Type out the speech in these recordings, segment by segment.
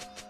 uh,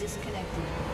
Disconnected.